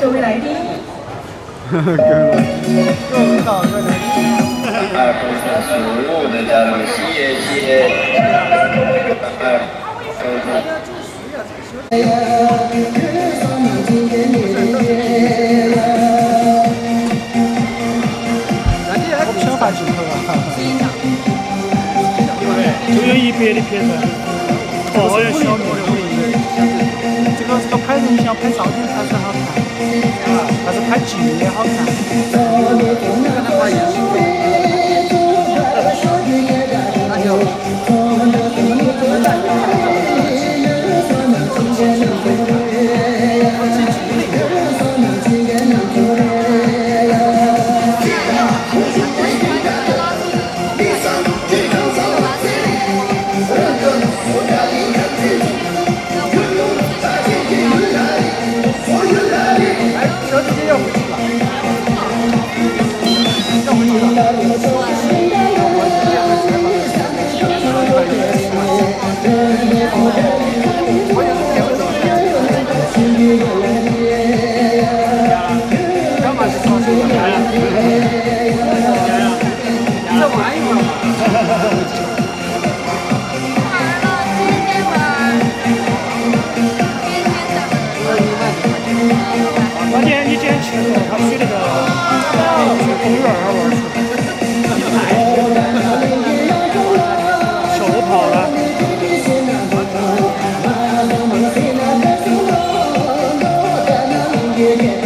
各位来宾。各位领导，各位来宾。二不三四五的加入谢谢。二，镜头啊！对，就有一百的片子，好像小的这个这个拍人像拍照片拍出来好看，但是拍近也好看。那就。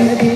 gonna be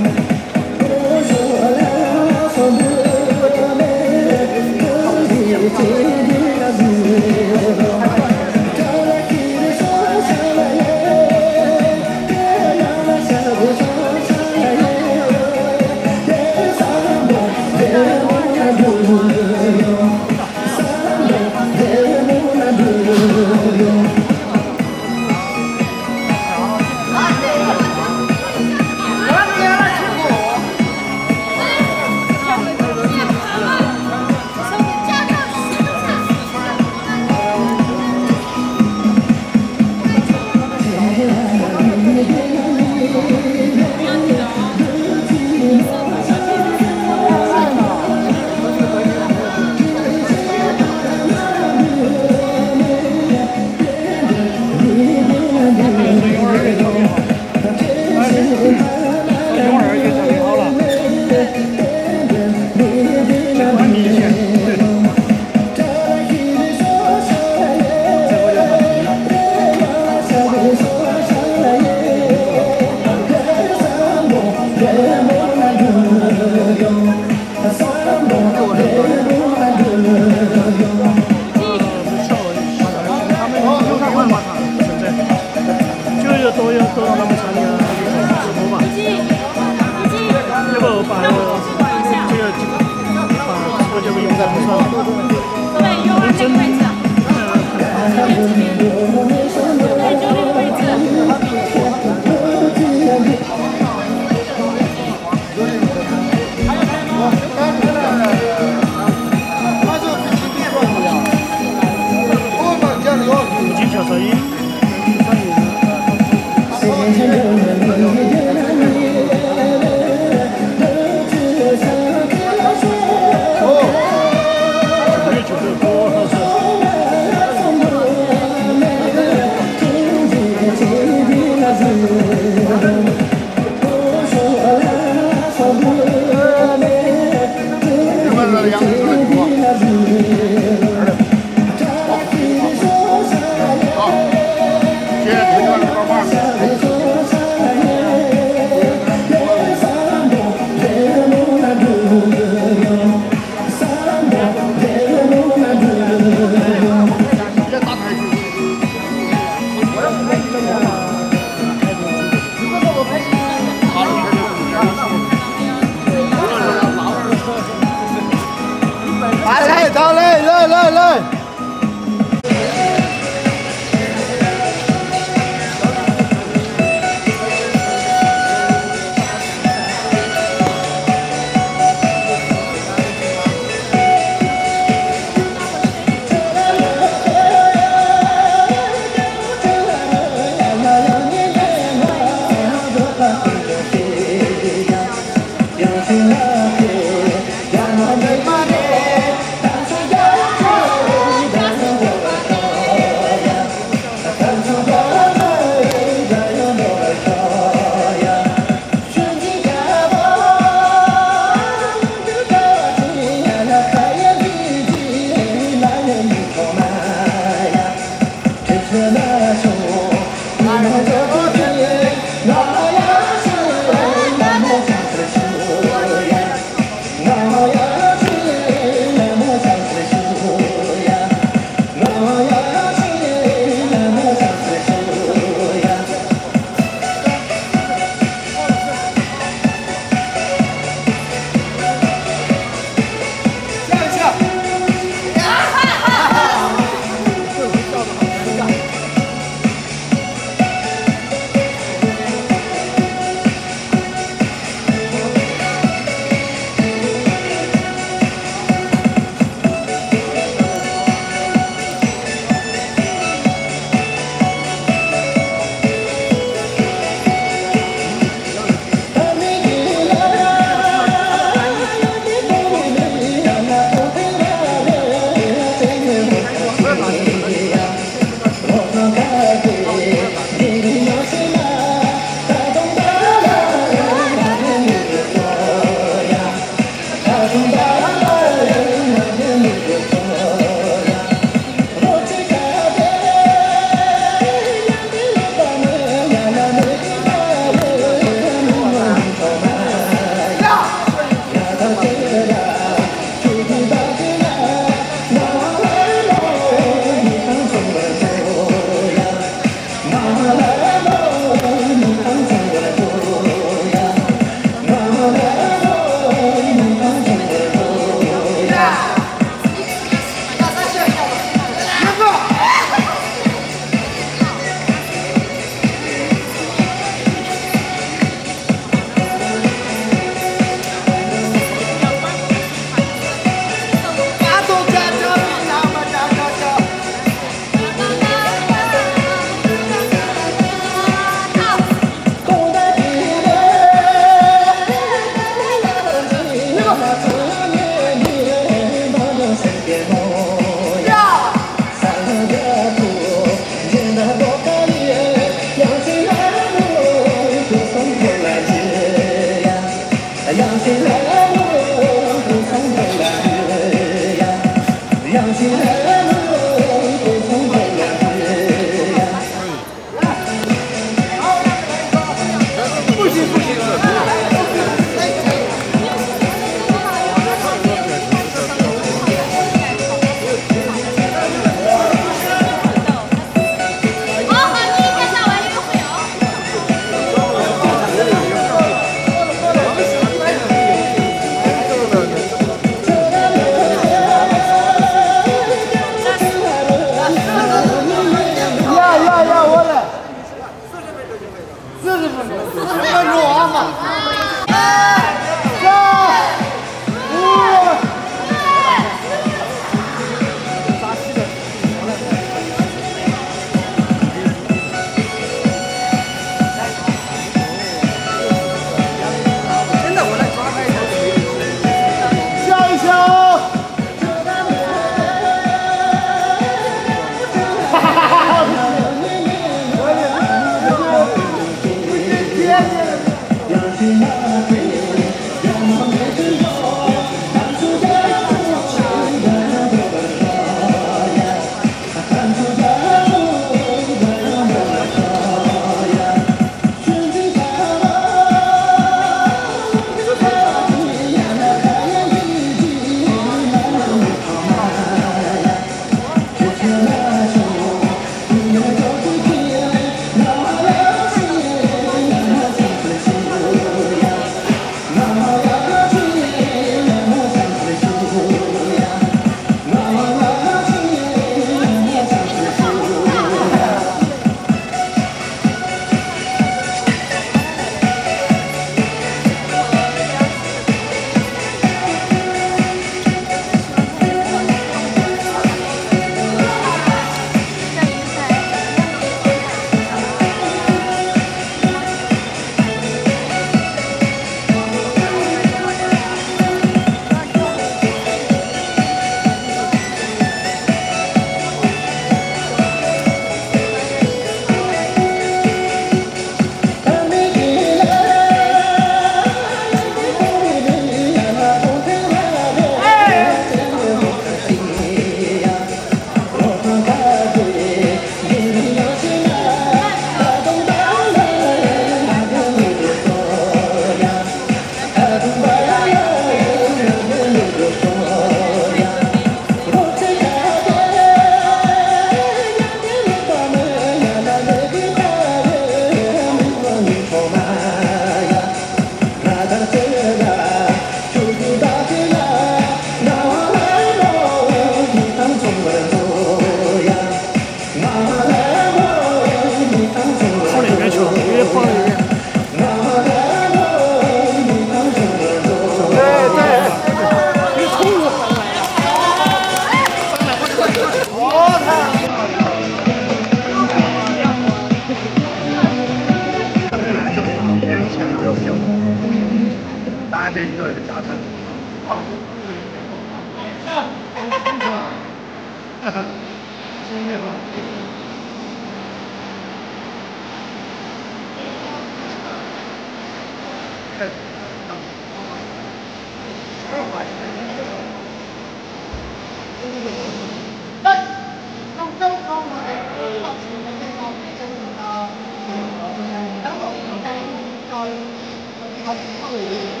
他不胖的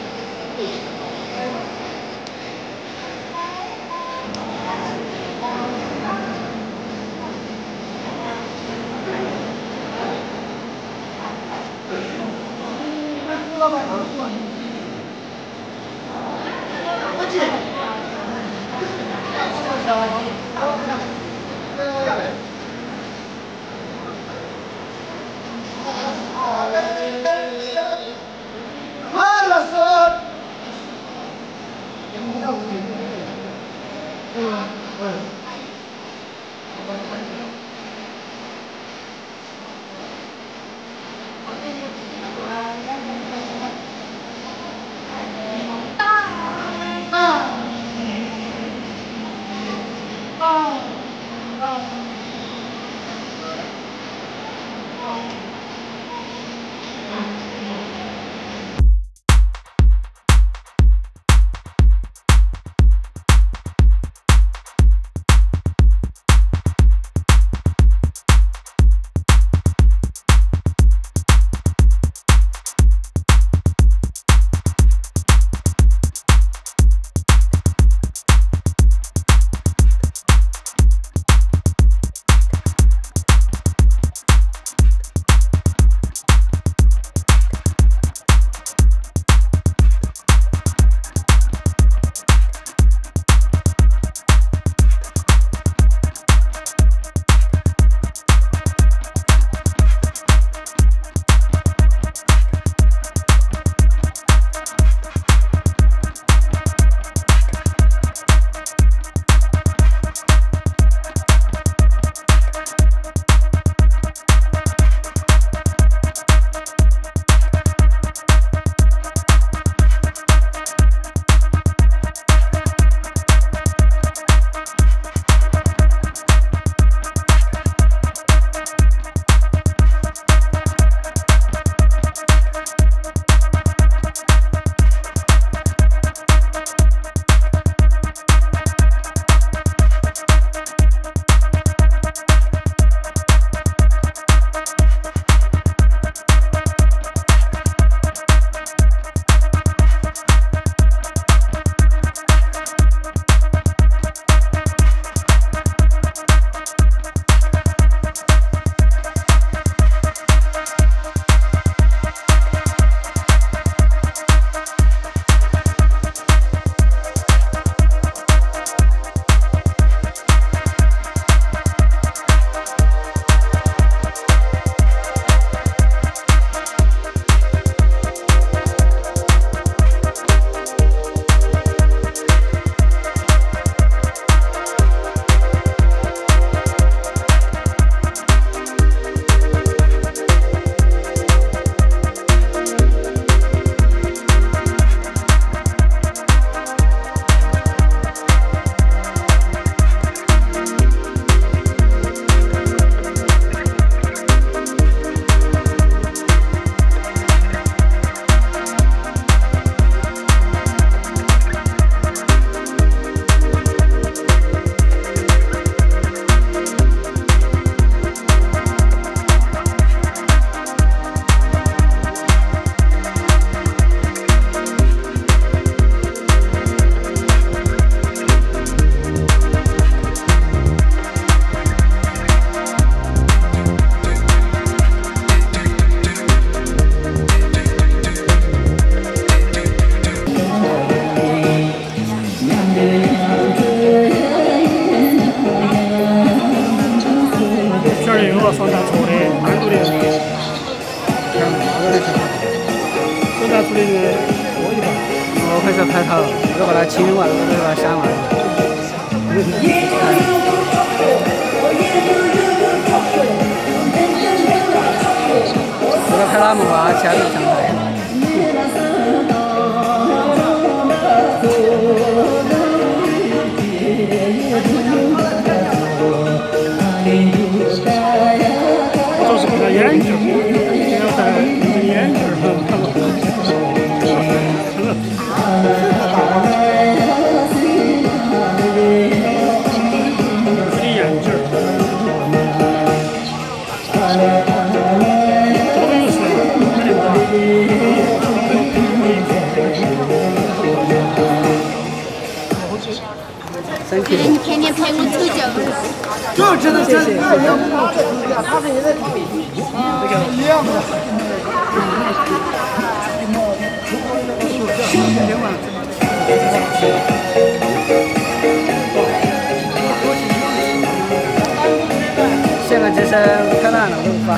Oh. 你就知道这是他是你的一样的。现在就是太难了，我发。